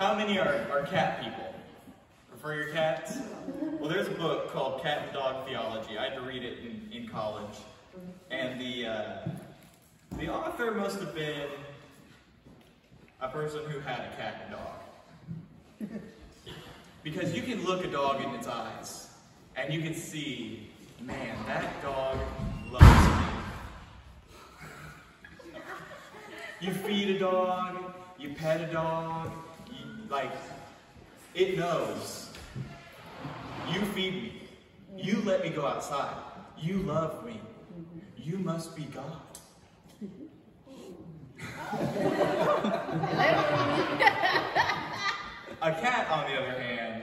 How many are, are cat people? Prefer your cats? Well, there's a book called Cat and Dog Theology. I had to read it in, in college. And the, uh, the author must have been a person who had a cat and dog. Because you can look a dog in its eyes and you can see, man, that dog loves me. You feed a dog, you pet a dog, like, it knows. You feed me. You let me go outside. You love me. You must be God. a cat, on the other hand,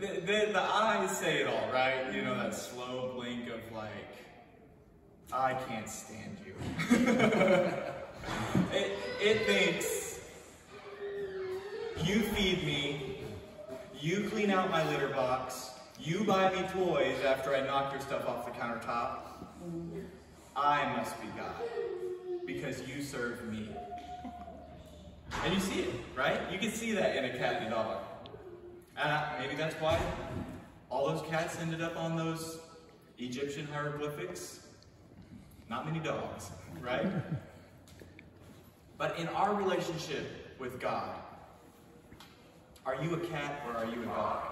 the, the, the eyes say it all, right? You know, that slow blink of like, I can't stand you. it, it thinks, you feed me, you clean out my litter box, you buy me toys after I knock your stuff off the countertop. I must be God because you serve me. And you see it, right? You can see that in a cat and a dog. Uh, maybe that's why all those cats ended up on those Egyptian hieroglyphics. Not many dogs, right? but in our relationship with God, are you a cat or are you a dog?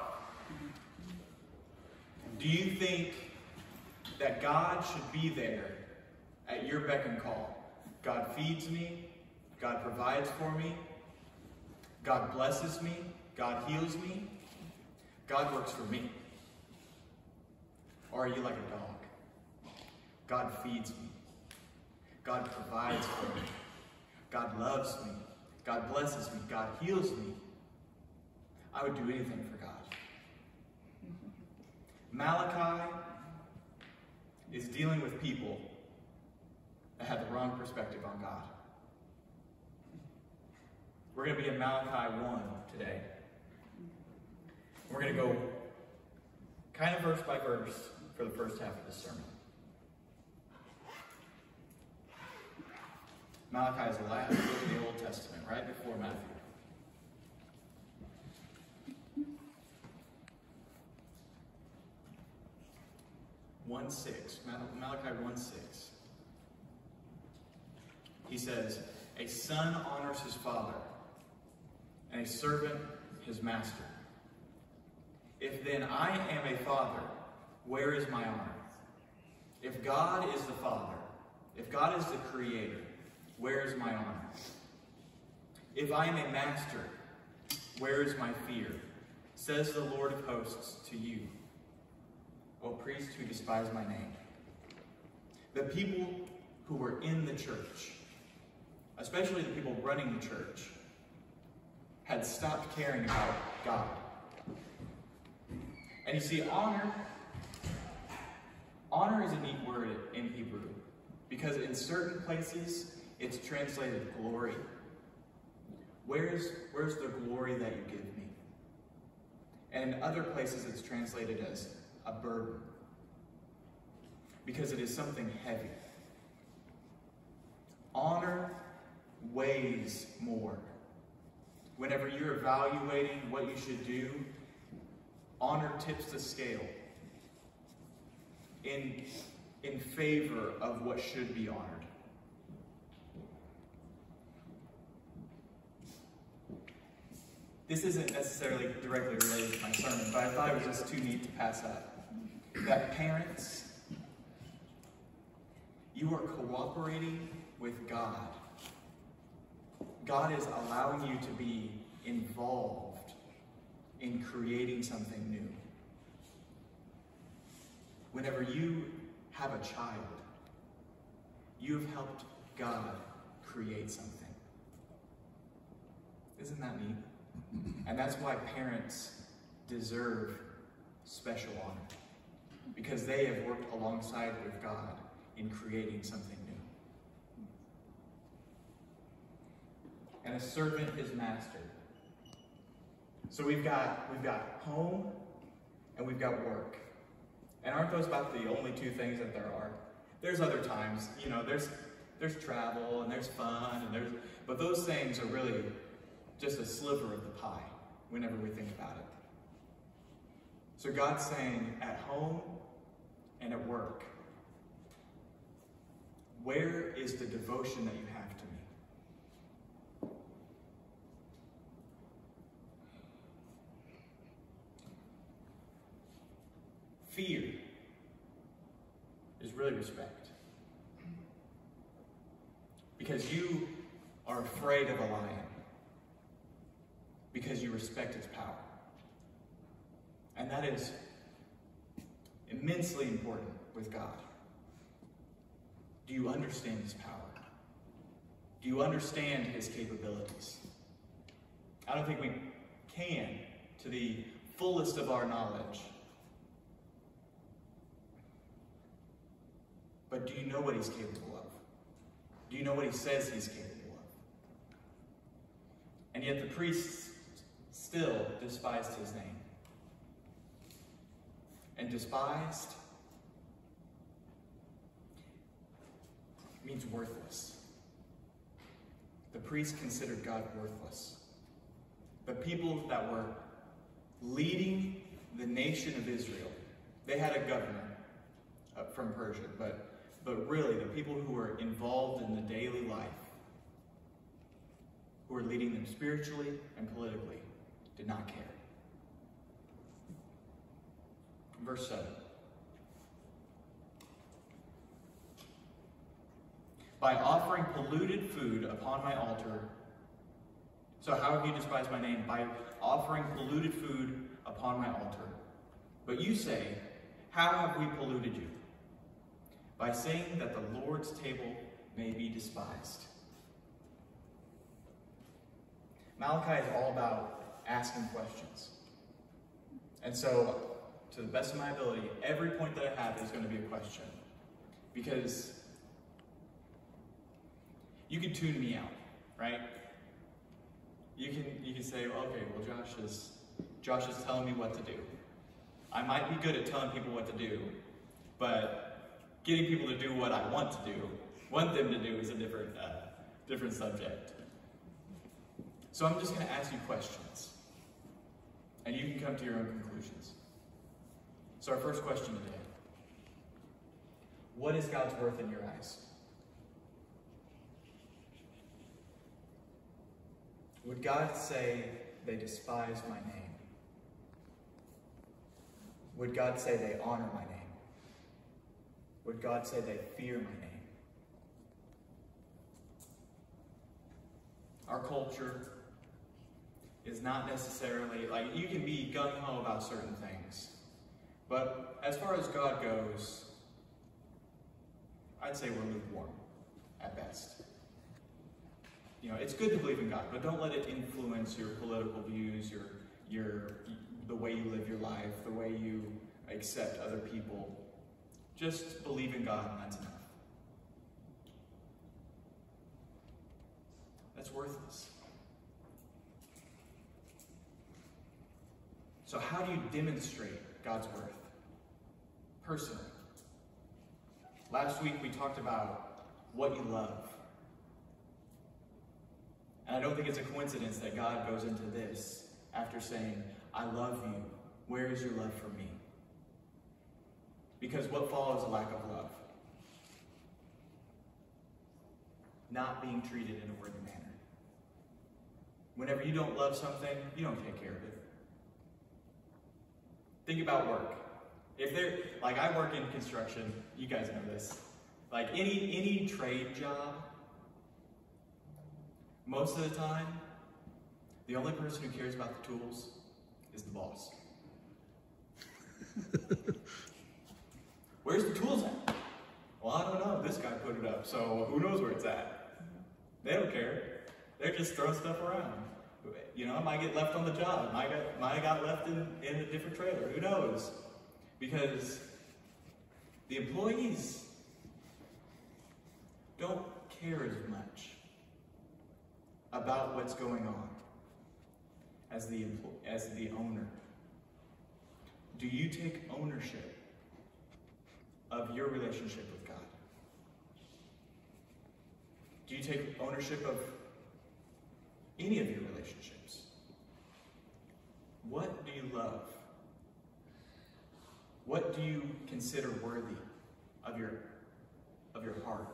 Do you think that God should be there at your beck and call? God feeds me, God provides for me, God blesses me, God heals me, God works for me. Or are you like a dog? God feeds me, God provides for me, God loves me, God blesses me, God heals me. I would do anything for God. Malachi is dealing with people that have the wrong perspective on God. We're going to be in Malachi 1 today. We're going to go kind of verse by verse for the first half of the sermon. Malachi is the last book of the Old Testament, right before Matthew. One six, Malachi one six. He says, "A son honors his father, and a servant his master. If then I am a father, where is my honor? If God is the father, if God is the creator, where is my honor? If I am a master, where is my fear? Says the Lord of hosts to you, O priests who despise my name. The people who were in the church, especially the people running the church, had stopped caring about God. And you see, honor, honor is a neat word in Hebrew because in certain places it's translated glory. Where's, where's the glory that you give me? And in other places it's translated as a burden because it is something heavy. Honor weighs more. Whenever you're evaluating what you should do, honor tips the scale in, in favor of what should be honored. This isn't necessarily directly related to my sermon, but I thought it was just too neat to pass up. That parents, you are cooperating with God. God is allowing you to be involved in creating something new. Whenever you have a child, you've helped God create something. Isn't that neat? And that's why parents deserve special honor. Because they have worked alongside with God in creating something new. And a servant is master. So we've got we've got home and we've got work. And aren't those about the only two things that there are? There's other times, you know, there's there's travel and there's fun and there's, but those things are really just a sliver of the pie whenever we think about it. So God's saying at home and at work, where is the devotion that you have to me? Fear is really respect. Because you are afraid of a lion. Because you respect its power. And that is immensely important with God. Do you understand his power? Do you understand his capabilities? I don't think we can to the fullest of our knowledge. But do you know what he's capable of? Do you know what he says he's capable of? And yet the priests still despised his name. And despised means worthless. The priests considered God worthless. The people that were leading the nation of Israel, they had a governor uh, from Persia, but, but really the people who were involved in the daily life, who were leading them spiritually and politically, did not care. Verse 7. by offering polluted food upon my altar. So how have you despised my name? By offering polluted food upon my altar. But you say, how have we polluted you? By saying that the Lord's table may be despised. Malachi is all about asking questions. And so, to the best of my ability, every point that I have is going to be a question. Because you can tune me out, right? You can you can say, okay, well Josh is Josh is telling me what to do. I might be good at telling people what to do, but getting people to do what I want to do, want them to do is a different uh, different subject. So I'm just going to ask you questions, and you can come to your own conclusions. So our first question today: What is God's worth in your eyes? Would God say they despise my name? Would God say they honor my name? Would God say they fear my name? Our culture is not necessarily, like, you can be gung ho about certain things. But as far as God goes, I'd say we're lukewarm at best you know, it's good to believe in God, but don't let it influence your political views, your, your, the way you live your life, the way you accept other people. Just believe in God and that's enough. That's worthless. So how do you demonstrate God's worth? Personally. Last week we talked about what you love. And I don't think it's a coincidence that God goes into this after saying, I love you. Where is your love for me? Because what follows a lack of love? Not being treated in a worthy manner. Whenever you don't love something, you don't take care of it. Think about work. If they're like I work in construction, you guys know this. Like any any trade job, most of the time, the only person who cares about the tools is the boss. Where's the tools at? Well, I don't know. This guy put it up, so who knows where it's at? They don't care. They're just throwing stuff around. You know, I might get left on the job. It might, get, might have got left in, in a different trailer. Who knows? Because the employees don't care as much about what's going on as the, as the owner? Do you take ownership of your relationship with God? Do you take ownership of any of your relationships? What do you love? What do you consider worthy of your, of your heart,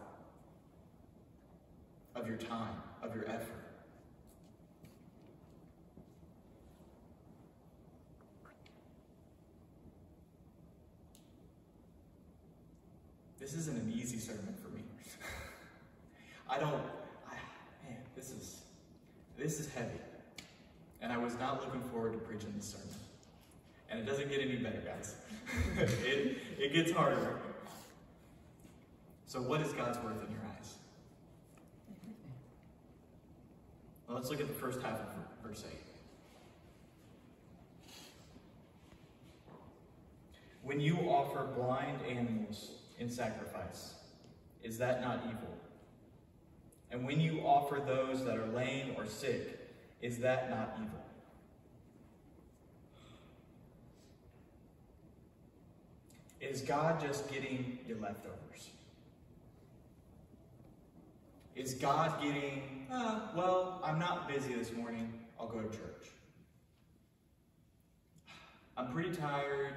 of your time, of your effort? This isn't an easy sermon for me. I don't, I, man, this is, this is heavy. And I was not looking forward to preaching this sermon. And it doesn't get any better, guys. it, it gets harder. So what is God's worth in your eyes? Well, let's look at the first half of verse 8. When you offer blind animals in sacrifice, is that not evil? And when you offer those that are lame or sick, is that not evil? Is God just getting your leftovers? Is God getting, uh, well, I'm not busy this morning, I'll go to church. I'm pretty tired,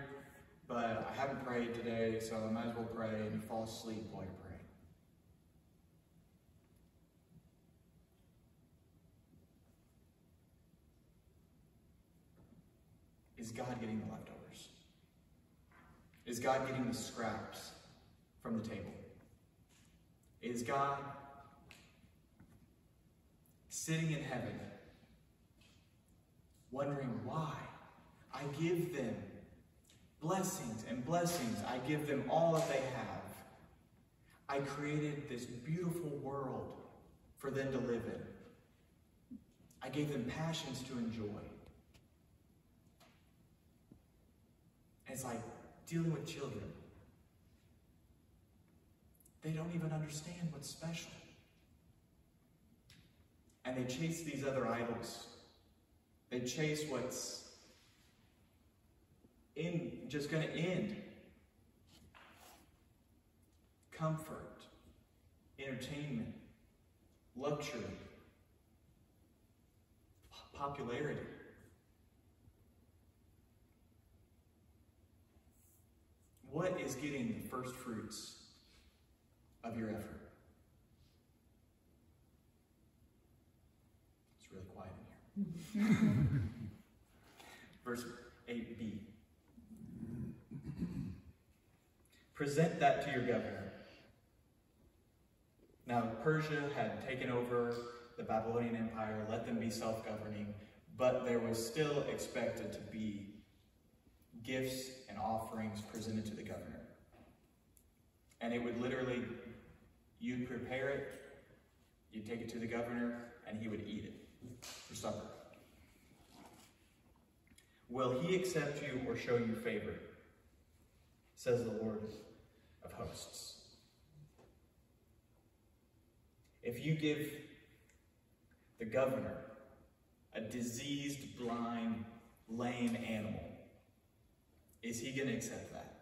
but I haven't prayed today, so I might as well pray, and fall asleep while you're praying. Is God getting the leftovers? Is God getting the scraps from the table? Is God sitting in heaven wondering why I give them blessings and blessings. I give them all that they have. I created this beautiful world for them to live in. I gave them passions to enjoy. It's like dealing with children. They don't even understand what's special. And they chase these other idols. They chase what's in just going to end. Comfort, entertainment, luxury, popularity. What is getting the first fruits of your effort? It's really quiet in here. Verse 8b. Present that to your governor. Now, Persia had taken over the Babylonian Empire, let them be self-governing, but there was still expected to be gifts and offerings presented to the governor. And it would literally, you'd prepare it, you'd take it to the governor, and he would eat it for supper. Will he accept you or show you favor? Says the Lord of hosts. If you give the governor a diseased, blind, lame animal, is he going to accept that?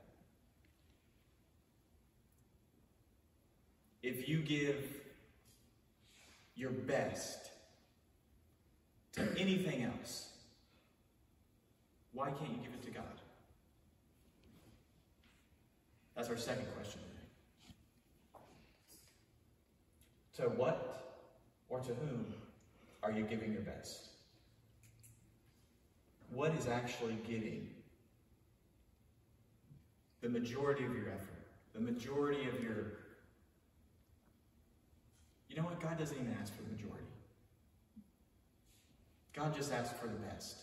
If you give your best to anything else, why can't you give it to God? That's our second question today. To what or to whom are you giving your best? What is actually getting the majority of your effort, the majority of your. You know what? God doesn't even ask for the majority. God just asks for the best.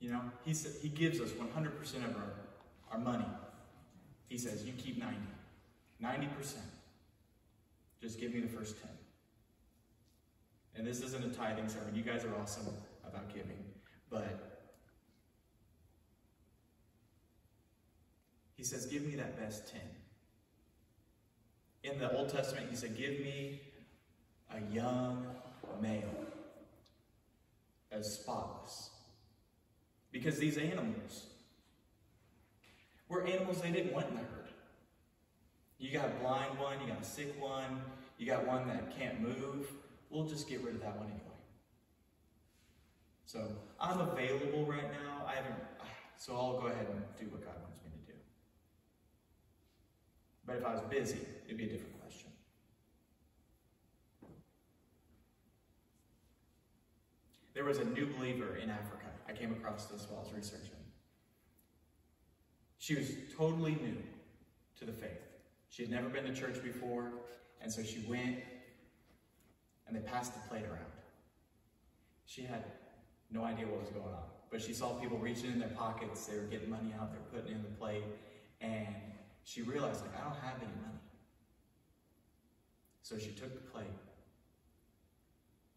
You know, he, he gives us 100% of our, our money. He says, you keep 90. 90%. Just give me the first 10. And this isn't a tithing sermon. You guys are awesome about giving. But He says, Give me that best 10. In the Old Testament, he said, Give me a young male as spotless. Because these animals were animals they didn't want in the herd. You got a blind one, you got a sick one, You got one that can't move. We'll just get rid of that one anyway. So I'm available right now. I haven't, so I'll go ahead and do what God wants. But if I was busy, it'd be a different question. There was a new believer in Africa. I came across this while I was researching. She was totally new to the faith. She had never been to church before, and so she went and they passed the plate around. She had no idea what was going on, but she saw people reaching in their pockets, they were getting money out, they were putting in the plate, and she realized, like, I don't have any money. So she took the plate,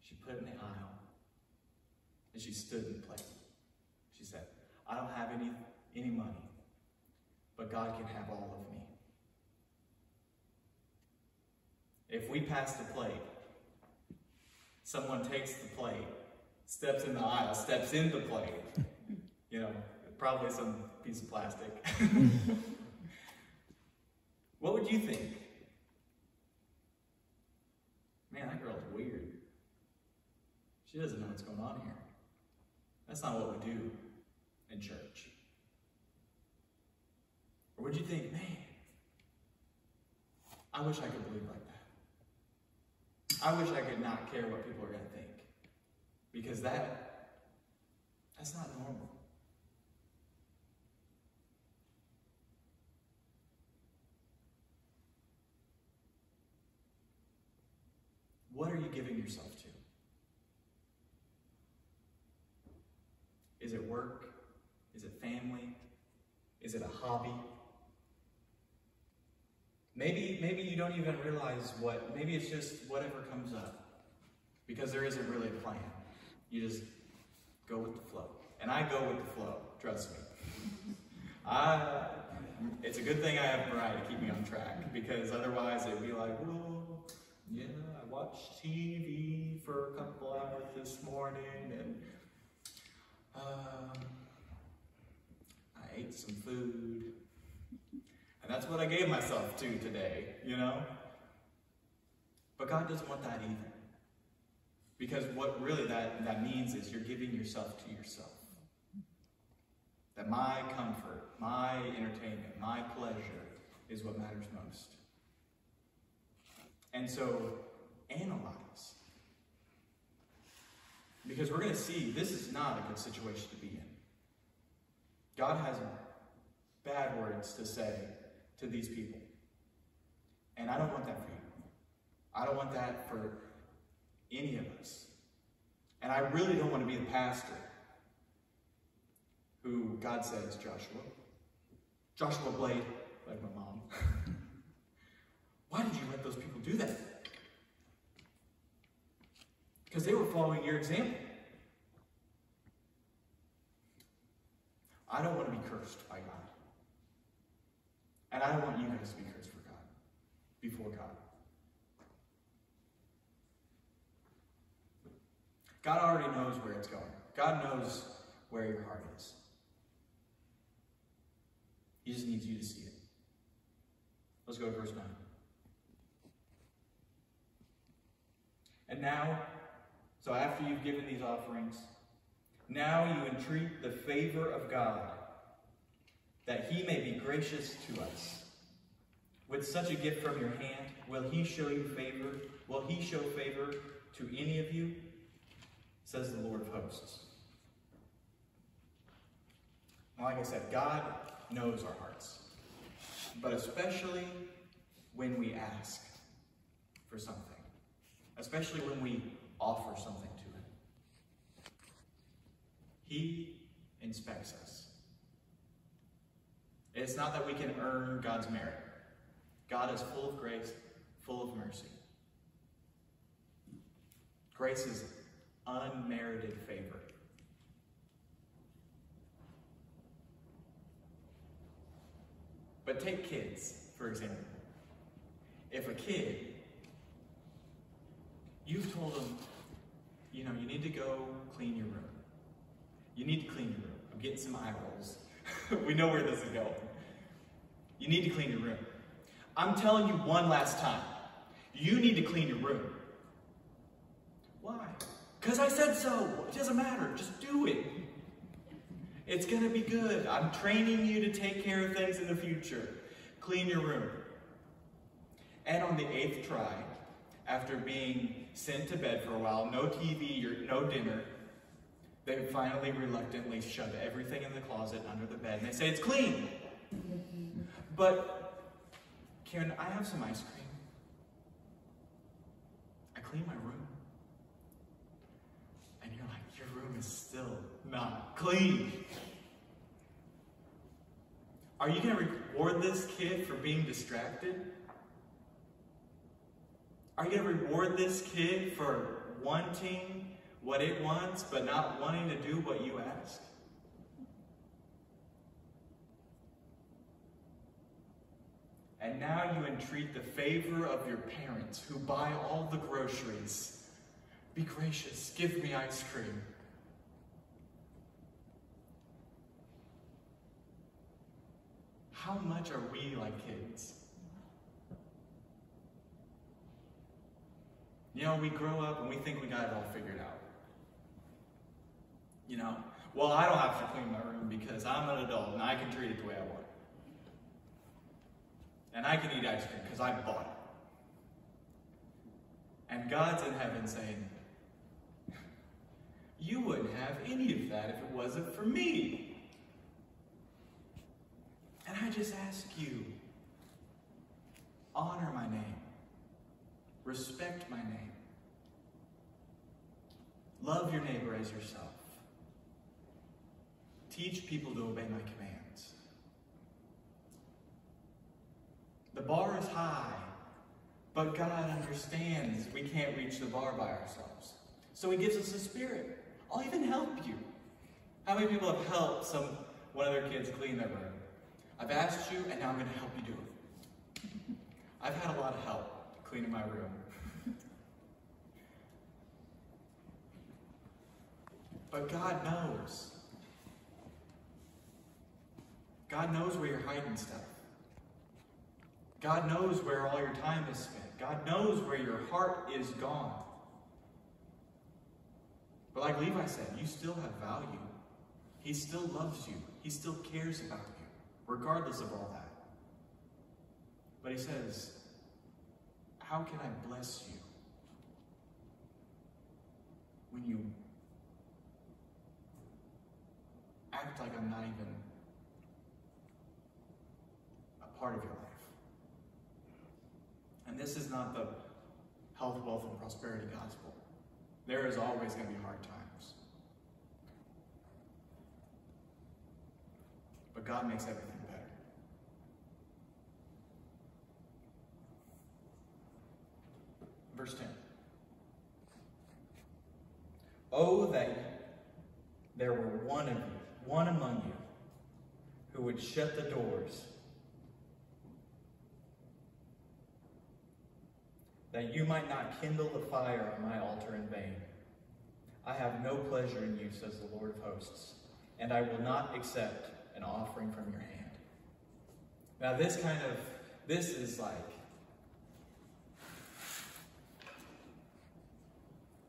she put it in the aisle, and she stood in the plate. She said, I don't have any, any money, but God can have all of me. If we pass the plate, someone takes the plate, steps in the aisle, steps in the plate, you know, probably some piece of plastic. what would you think? Man, that girl's weird. She doesn't know what's going on here. That's not what we do in church. Or would you think, man, I wish I could believe like that. I wish I could not care what people are going to think. Because that, that's not normal. What are you giving yourself to? Is it work? Is it family? Is it a hobby? Maybe, maybe you don't even realize what, maybe it's just whatever comes up. Because there isn't really a plan. You just go with the flow. And I go with the flow, trust me. I, it's a good thing I have Moriah to keep me on track because otherwise it'd be like, well, yeah, watched TV for a couple hours this morning and um, I ate some food and that's what I gave myself to today, you know? But God doesn't want that either. Because what really that, that means is you're giving yourself to yourself. That my comfort, my entertainment, my pleasure is what matters most. And so, analyze. Because we're going to see this is not a good situation to be in. God has bad words to say to these people. And I don't want that for you. I don't want that for any of us. And I really don't want to be the pastor who God says, Joshua, Joshua Blade, like my mom. Why did you let those people do that? Because they were following your example. I don't want to be cursed by God. And I don't want you guys to be cursed for God, before God. God already knows where it's going. God knows where your heart is. He just needs you to see it. Let's go to verse 9. And now, so after you've given these offerings, now you entreat the favor of God that he may be gracious to us. With such a gift from your hand, will he show you favor? Will he show favor to any of you? Says the Lord of hosts. Like I said, God knows our hearts, but especially when we ask for something, especially when we offer something to Him. He inspects us. It's not that we can earn God's merit. God is full of grace, full of mercy. Grace is unmerited favor. But take kids, for example. If a kid, you've told them, you know, you need to go clean your room. You need to clean your room. I'm getting some eye rolls. we know where this is going. You need to clean your room. I'm telling you one last time. You need to clean your room. Why? Because I said so. It doesn't matter. Just do it. It's going to be good. I'm training you to take care of things in the future. Clean your room. And on the eighth try, after being sent to bed for a while, no TV no dinner, they finally reluctantly shove everything in the closet under the bed and they say, It's clean. But can I have some ice cream? I clean my room. And you're like, Your room is still not clean. Are you going to reward this kid for being distracted? Are you going to reward this kid for wanting what it wants but not wanting to do what you ask? And now you entreat the favor of your parents who buy all the groceries. Be gracious, give me ice cream. How much are we like kids? You know, we grow up and we think we got it all figured out. You know, well, I don't have to clean my room because I'm an adult and I can treat it the way I want. And I can eat ice cream because I bought it. And God's in heaven saying, You wouldn't have any of that if it wasn't for me. And I just ask you, honor my name. Respect my name. Love your neighbor as yourself. Teach people to obey my commands. The bar is high, but God understands we can't reach the bar by ourselves. So he gives us a spirit. I'll even help you. How many people have helped some one of their kids clean their room? I've asked you, and now I'm going to help you do it. I've had a lot of help cleaning my room. but God knows. God knows where you're hiding stuff. God knows where all your time is spent. God knows where your heart is gone. But like Levi said, you still have value. He still loves you. He still cares about you, regardless of all that. But he says, how can I bless you when you act like I'm not even a part of your life? And this is not the health, wealth, and prosperity gospel. There is always going to be hard times. But God makes everything better. Verse 10. Oh, that there were one of you, one among you, who would shut the doors, that you might not kindle the fire on my altar in vain. I have no pleasure in you, says the Lord of hosts, and I will not accept an offering from your hand. Now, this kind of, this is like,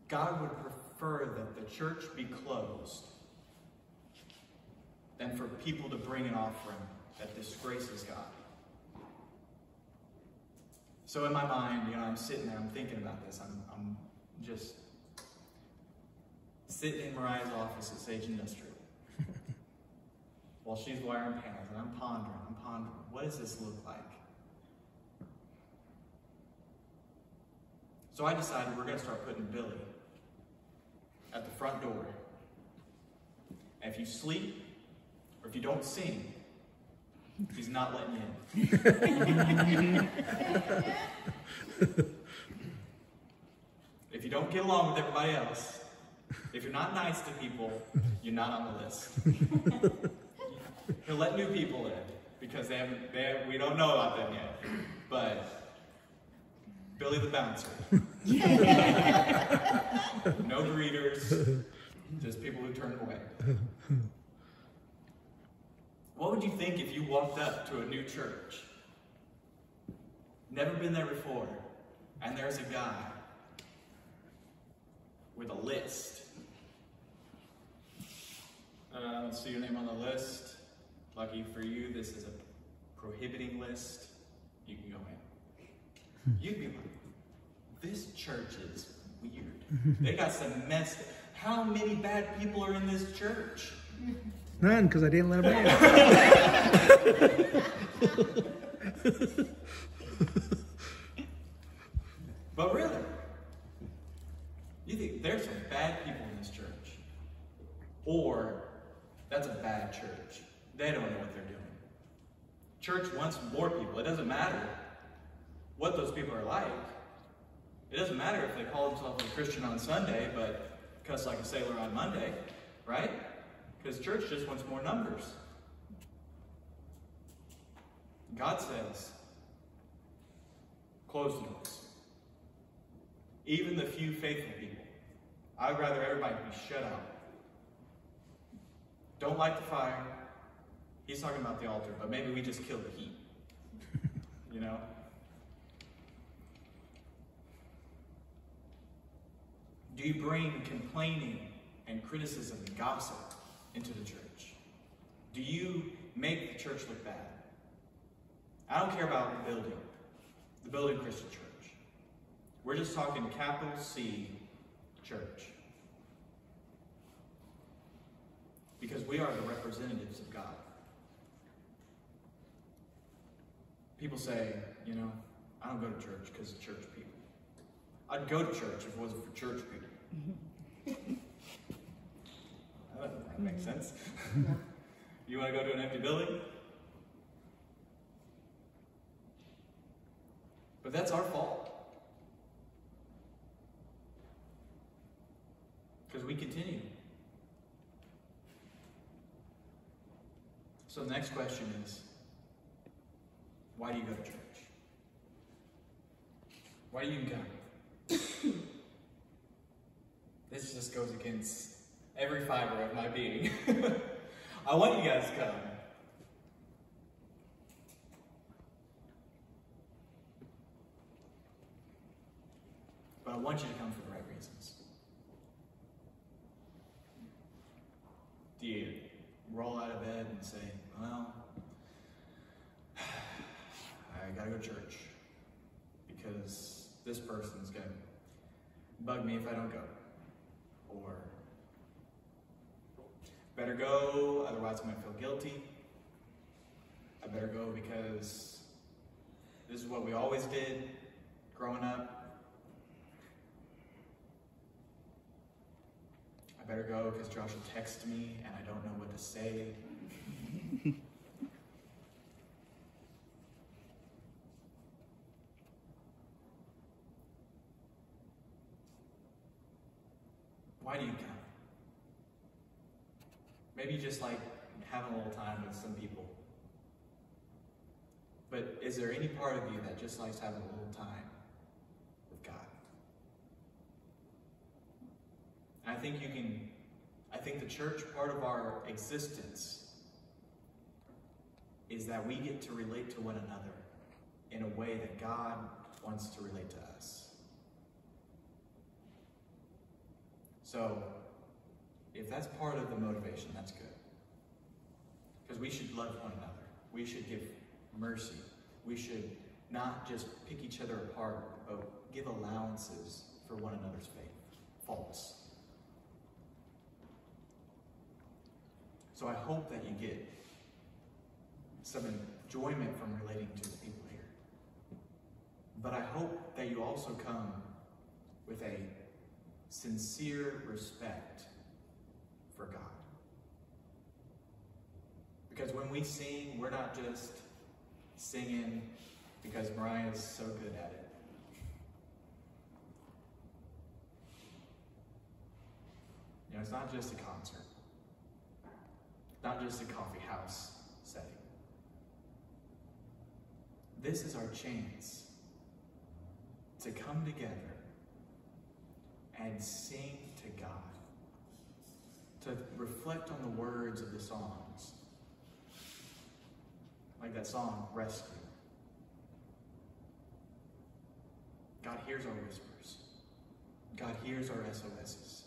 God would prefer that the church be closed than for people to bring an offering that disgraces God. So in my mind, you know, I'm sitting there, I'm thinking about this. I'm, I'm just sitting in Moriah's office at Sage Industrial while she's wiring panels, and I'm pondering, I'm pondering, what does this look like? So I decided we're going to start putting Billy at the front door. And if you sleep or if you don't sing, he's not letting you in. if you don't get along with everybody else, if you're not nice to people, you're not on the list. He'll let new people in because they haven't, they we don't know about them yet. But Billy the bouncer. no greeters, just people who turn away. What would you think if you walked up to a new church, never been there before, and there's a guy with a list. Uh, I don't see your name on the list. Lucky for you, this is a prohibiting list. You can go in. You'd be like, this church is weird. they got some messed. How many bad people are in this church? None, because I didn't let them in. but really, you think there's some bad people in this church. Or that's a bad church. They don't know what they're doing. Church wants more people. It doesn't matter what those people are like. It doesn't matter if they call themselves a Christian on Sunday, but cuss like a sailor on Monday, right? Because church just wants more numbers. God says, close the doors. Even the few faithful people. I'd rather everybody be shut out. Don't light the fire. He's talking about the altar, but maybe we just kill the heat. you know? Do you bring complaining and criticism and gossip into the church? Do you make the church look bad? I don't care about the building, the building Christian church. We're just talking capital C church. Because we are the representatives of God. People say, you know, I don't go to church because of church people. I'd go to church if it wasn't for church people. That makes sense. you want to go to an empty building? But that's our fault. Because we continue. So the next question is, why do you go to church? Why do you come? this just goes against every fiber of my being. I want you guys to come. But I want you to come for the right reasons. Do you roll out of bed and say, well, I gotta go to church because this person's gonna bug me if I don't go? Or better go, otherwise I might feel guilty. I better go because this is what we always did growing up. I better go because Josh will text me and I don't know what to say. Why do you? Maybe just like having a little time with some people. But is there any part of you that just likes having a little time with God? I think you can, I think the church, part of our existence is that we get to relate to one another in a way that God wants to relate to us. So, if that's part of the motivation, that's good. Because we should love one another. We should give mercy. We should not just pick each other apart, but give allowances for one another's faith, faults. So I hope that you get some enjoyment from relating to the people here. But I hope that you also come with a sincere respect for God. Because when we sing, we're not just singing because Moriah's so good at it. You know, it's not just a concert, not just a coffee house setting. This is our chance to come together and sing to God, to reflect on the words of the songs, like that song, Rescue. God hears our whispers. God hears our SOSs.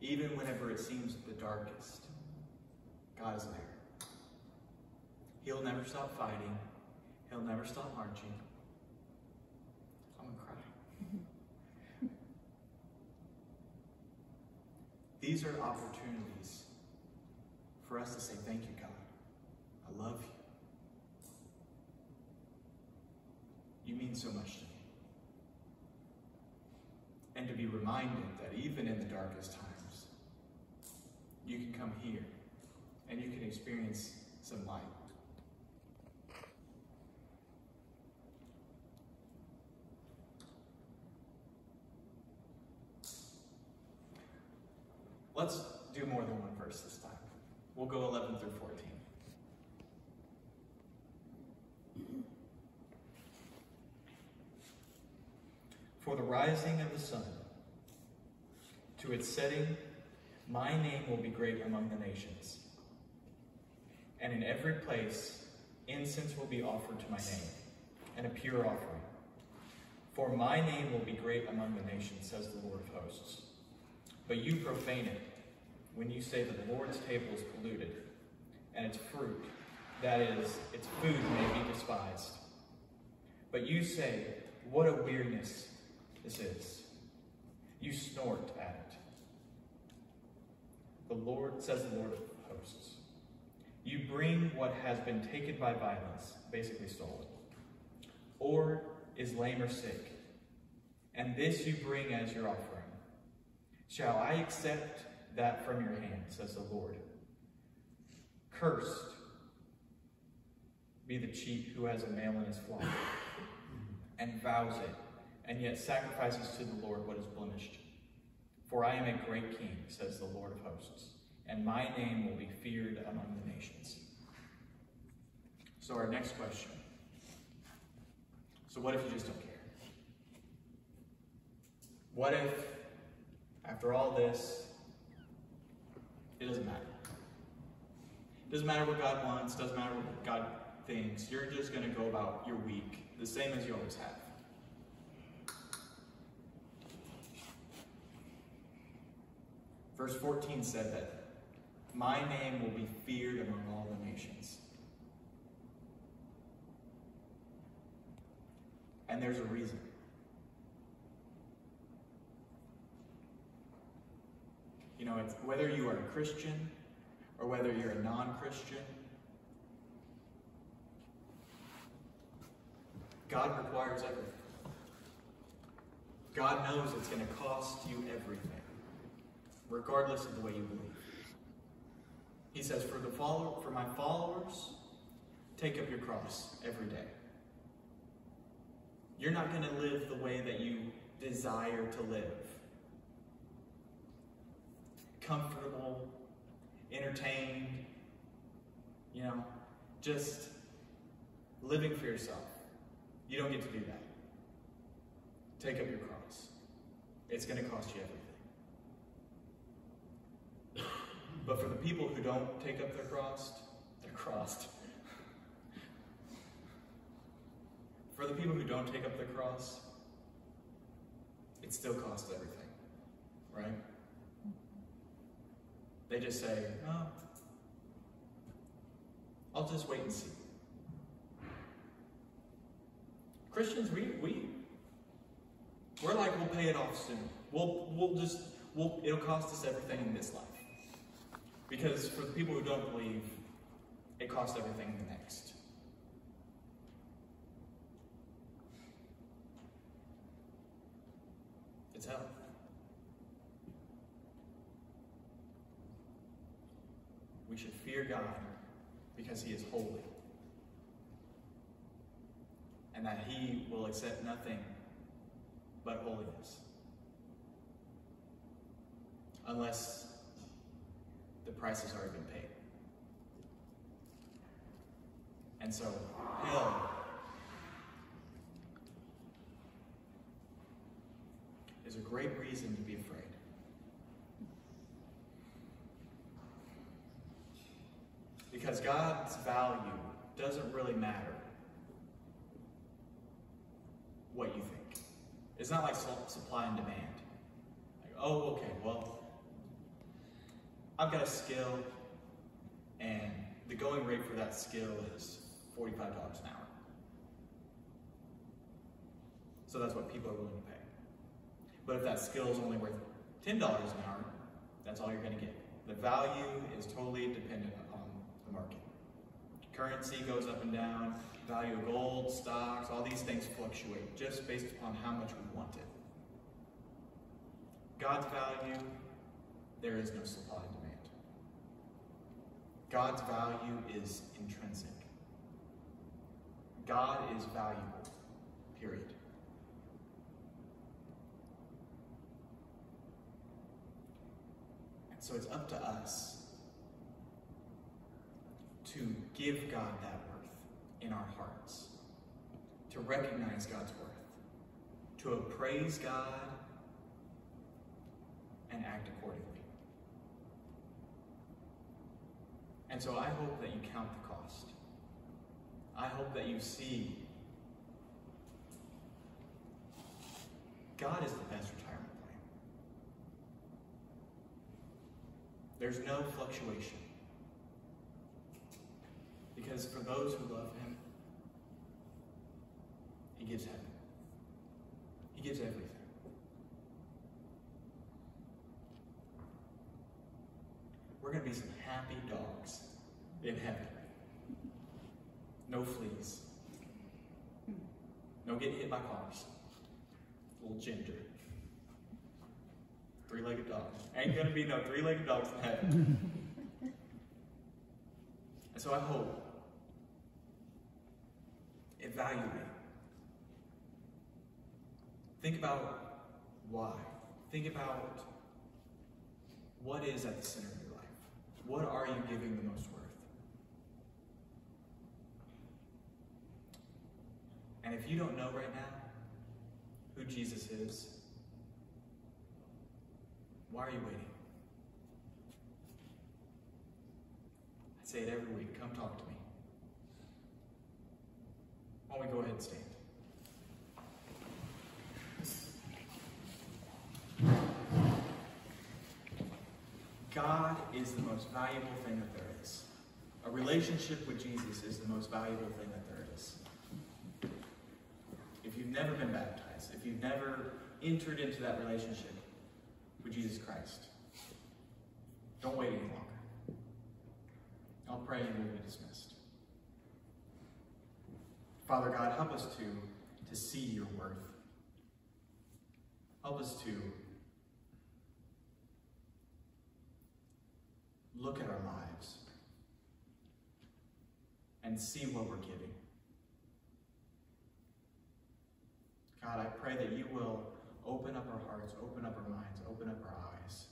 Even whenever it seems the darkest, God is there. He'll never stop fighting. He'll never stop marching. I'm going to cry. These are opportunities for us to say, Thank you, God. I love you. You mean so much to me. And to be reminded that even in the darkest times, you can come here and you can experience some light. Let's do more than one verse this time. We'll go 11 through 14. For the rising of the sun to its setting, my name will be great among the nations. And in every place, incense will be offered to my name, and a pure offering. For my name will be great among the nations, says the Lord of hosts. But you profane it when you say that the Lord's table is polluted, and its fruit, that is, its food, may be despised. But you say, What a weirdness this is. You snort at it. The Lord, says the Lord of hosts. You bring what has been taken by violence, basically stolen, or is lame or sick, and this you bring as your offering. Shall I accept that from your hand, says the Lord? Cursed be the cheat who has a male in his flock and vows it and yet sacrifices to the Lord what is blemished. For I am a great king, says the Lord of hosts, and my name will be feared among the nations. So, our next question. So, what if you just don't care? What if, after all this, it doesn't matter? It doesn't matter what God wants, doesn't matter what God thinks. You're just going to go about your week the same as you always have. Verse 14 said that my name will be feared among all the nations. And there's a reason. You know, it's, whether you are a Christian or whether you're a non Christian, God requires everything. God knows it's going to cost you everything regardless of the way you believe. He says, For the follow for my followers, take up your cross every day. You're not going to live the way that you desire to live. Comfortable, entertained, you know, just living for yourself. You don't get to do that. Take up your cross. It's going to cost you everything. But for the people who don't take up their cross, they're crossed. for the people who don't take up their cross, it still costs everything, right? They just say, oh, I'll just wait and see. Christians, we, we, we're like, we'll pay it off soon. We'll, we'll just, we'll, it'll cost us everything in this life. Because for the people who don't believe, it costs everything in the next. It's hell. We should fear God because He is holy. And that He will accept nothing but holiness. Unless the price has already been paid. And so, hell is a great reason to be afraid. Because God's value doesn't really matter what you think. It's not like supply and demand. Like, oh, okay, well, I've got a skill, and the going rate for that skill is $45 an hour. So that's what people are willing to pay. But if that skill is only worth $10 an hour, that's all you're going to get. The value is totally dependent on market. Currency goes up and down, value of gold, stocks, all these things fluctuate just based upon how much we want it. God's value, there is no supply and demand. God's value is intrinsic. God is valuable, period. And so it's up to us to give God that worth in our hearts, to recognize God's worth, to appraise God and act accordingly. And so I hope that you count the cost. I hope that you see God is the best retirement plan. There's no fluctuation. Because for those who love Him, He gives heaven, He gives everything. We're going to be some happy dogs in heaven. No fleas. No getting hit by cars. Little ginger. Three-legged dog. Ain't gonna be no three-legged dogs in heaven. and so I hope, evaluate. Think about why. Think about what is at the center of your life. What are you giving the most worth? And if you don't know right now who Jesus is, why are you waiting? I say it every week. Come talk to me. Why don't we go ahead and stand? God is the most valuable thing that there is. A relationship with Jesus is the most valuable thing that there is. If you've never been baptized, if you've never entered into that relationship with Jesus Christ, don't wait any longer. I'll pray and we'll be dismissed. Father God, help us to, to see your worth. Help us to look at our lives and see what we're giving. God, I pray that you will open up our hearts, open up our minds, open up our eyes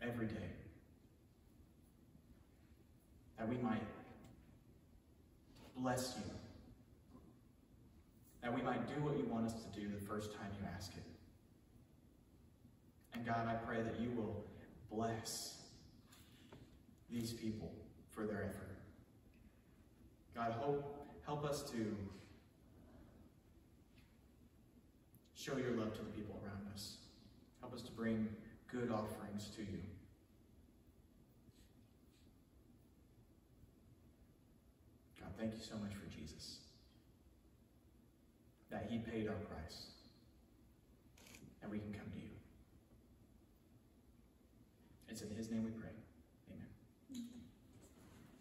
every day. That we might bless you. That we might do what you want us to do the first time you ask it. And God, I pray that you will bless these people for their effort. God, hope, help us to show your love to the people around us. Help us to bring good offerings to you. God, thank you so much for Jesus. That he paid our price. And we can come to you. It's in his name we pray.